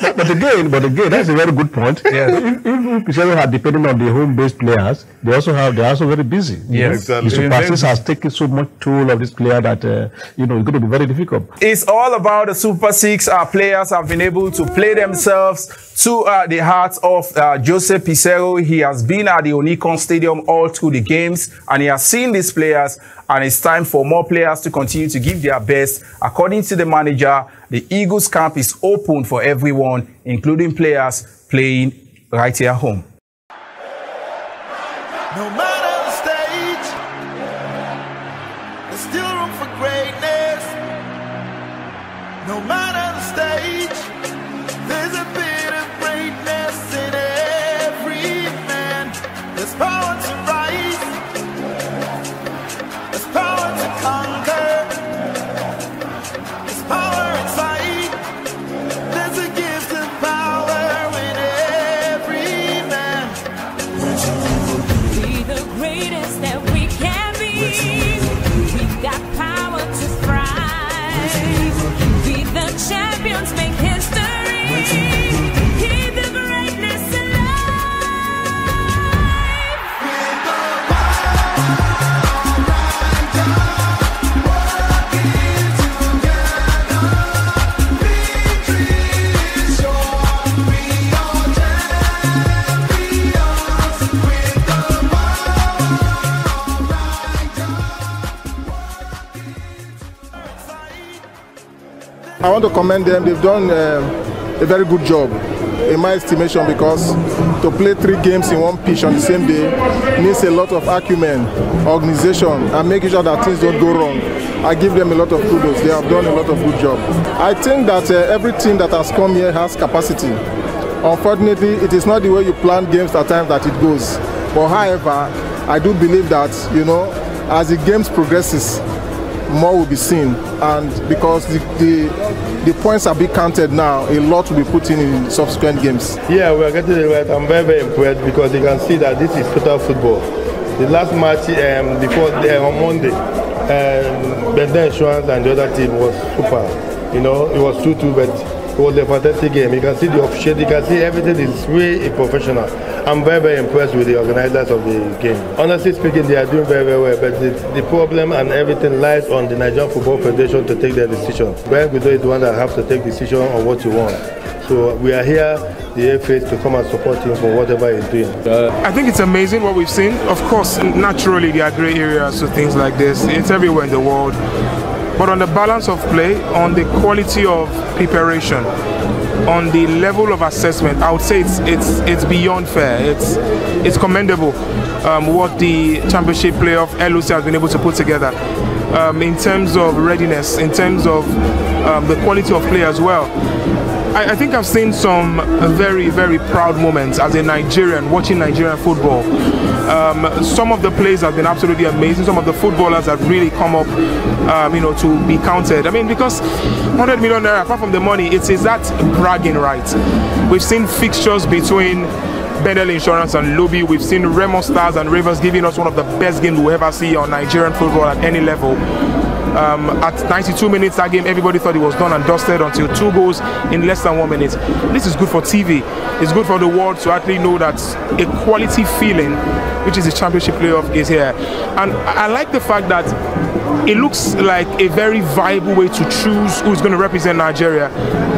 but again, but again, that's a very good point. Yes. If, if Cristiano had depending on the home-based players, they also have they're also very busy. you Yes, know. exactly. The Super Six has taken so much toll of this player that uh, you know it's going to be very difficult. It's all about the Super Six. Our players have been able to play themselves to uh, the heart of uh, Jose Peseiro. He has been at the Onikan Stadium all through the games and he has seen these players and it's time for more players to continue to give their best. According to the manager, the Eagles camp is open for everyone, including players playing right here home. No matter the stage, there's still room for greatness. No matter I want to commend them. They've done um, a very good job, in my estimation, because to play three games in one pitch on the same day needs a lot of acumen, organization, and making sure that things don't go wrong. I give them a lot of kudos. They have done a lot of good job. I think that uh, every team that has come here has capacity. Unfortunately, it is not the way you plan games at times that it goes. But however, I do believe that you know, as the games progresses, more will be seen and because the, the the points are being counted now a lot will be put in in subsequent games Yeah, we are getting it right. I'm very, very impressed because you can see that this is total football. The last match um, before uh, on Monday, um, Bender Insurance and the other team was super. You know, it was 2-2, but it was a fantastic game. You can see the official, you can see everything is really professional. I'm very, very impressed with the organizers of the game. Honestly speaking, they are doing very, very well, but the, the problem and everything lies on the Nigerian Football Federation to take their decision. Ibrahim Gusau is the one that have to take decision on what you want. So we are here, the FA, to come and support him for whatever he's doing. Uh, I think it's amazing what we've seen. Of course, naturally, there are grey areas to things like this. It's everywhere in the world. But on the balance of play, on the quality of preparation, on the level of assessment, I would say it's it's it's beyond fair. It's it's commendable um, what the championship playoff LOC has been able to put together um, in terms of readiness, in terms of um, the quality of play as well. I, I think I've seen some very, very proud moments as a Nigerian watching Nigerian football. Um, some of the plays have been absolutely amazing. Some of the footballers have really come up, um, you know, to be counted. I mean, because 100 million naira, apart from the money, it is that bragging right. We've seen fixtures between Bendel Insurance and Lobi. We've seen Remo Stars and Rivers giving us one of the best games we'll ever see on Nigerian football at any level. Um, at 92 minutes, that game, everybody thought it was done and dusted until two goals in less than one minute. This is good for TV. It's good for the world to actually know that a quality feeling, which is the championship playoff, is here. And I I like the fact that it looks like a very viable way to choose who's going to represent Nigeria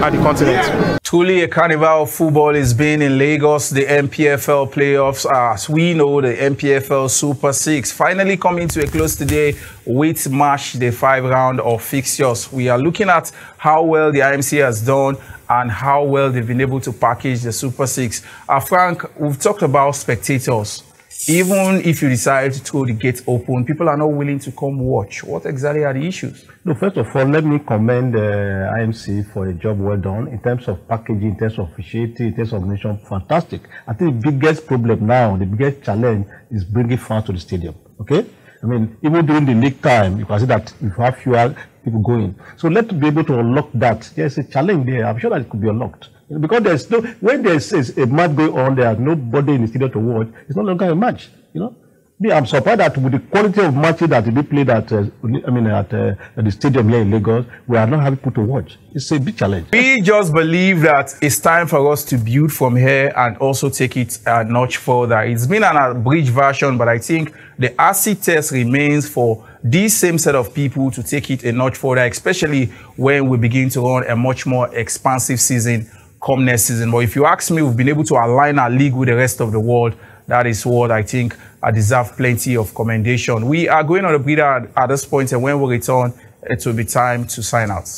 at the continent. Truly a carnival of football is being in Lagos. The NPFL playoffs, as we know, the NPFL Super Six, finally coming to a close today with March, the five round of fixtures. We are looking at how well the IMC has done and how well they've been able to package the Super Six. Uh, Frank, we've talked about spectators. Even if you decide to throw the gate open, people are not willing to come watch. What exactly are the issues? No, first of all, let me commend uh, IMC for a job well done in terms of packaging, in terms of officiating, in terms of nation. Fantastic. I think the biggest problem now, the biggest challenge is bringing fans to the stadium. Okay? I mean, even during the league time, you can see that you have fewer people going. So let's be able to unlock that. There's a challenge there. I'm sure that it could be unlocked. Because there's no, when there's a match going on, there's nobody in the stadium to watch, it's no longer a match, you know. I'm surprised that with the quality of matches that we played at, uh, I mean, at, uh, at the stadium here in Lagos, we are not having people to watch. It's a big challenge. We just believe that it's time for us to build from here and also take it a notch further. It's been an abridged version, but I think the acid test remains for this same set of people to take it a notch further, especially when we begin to run a much more expansive season come next season. But if you ask me, we've been able to align our league with the rest of the world. That is what I think I deserve plenty of commendation. We are going on a breather at, at this point, and when we return, it will be time to sign out.